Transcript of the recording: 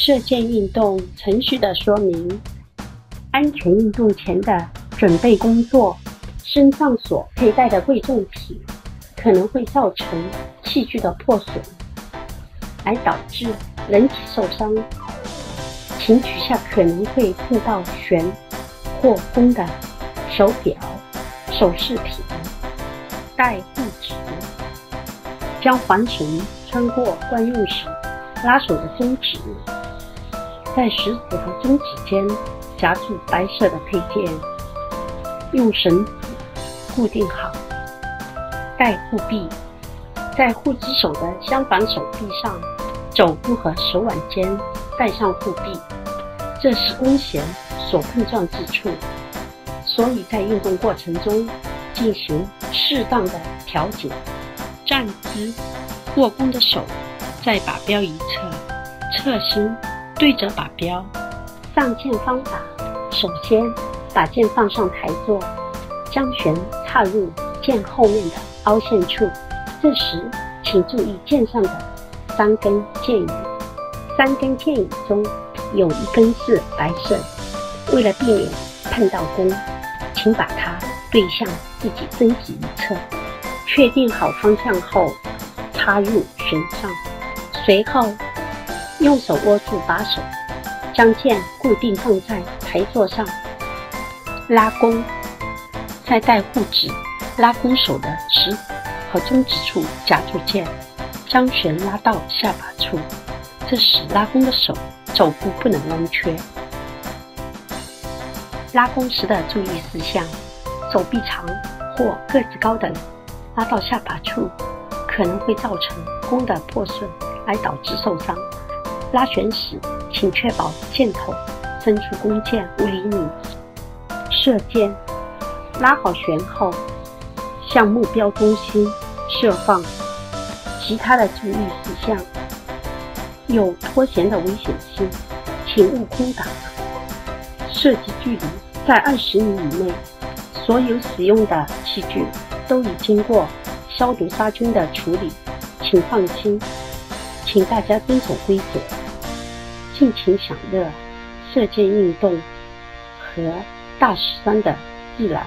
射箭运动程序的说明，安全运动前的准备工作，身上所佩戴的贵重品可能会造成器具的破损，来导致人体受伤。请取下可能会碰到弦或弓的手表、首饰品，带护指，将环绳穿过惯用手拉手的中指。在食指和中指间夹住白色的配件，用绳子固定好。戴护臂，在护指手的相反手臂上，肘部和手腕间戴上护臂，这是弓弦所碰撞之处，所以在运动过程中进行适当的调节。站姿，握弓的手在靶标一侧，侧身。对着靶标，上箭方法：首先把箭放上台座，将弦插入箭后面的凹陷处。这时，请注意箭上的三根箭羽，三根箭羽中有一根是白色。为了避免碰到弓，请把它对向自己身体一侧。确定好方向后，插入弦上，随后。用手握住把手，将剑固定放在台座上，拉弓，在带护指拉弓手的食指和中指处夹住剑，将弦拉到下巴处。这时拉弓的手肘部不能弯曲。拉弓时的注意事项：手臂长或个子高的拉到下巴处，可能会造成弓的破损，来导致受伤。拉弦时，请确保箭头伸出弓箭五厘米。射箭，拉好弦后，向目标中心射放。其他的注意事项：有脱弦的危险性，请勿空打。射击距离在二十米以内。所有使用的器具都已经过消毒杀菌的处理，请放心。请大家遵守规则。尽情享乐射箭运动和大雪山的自然。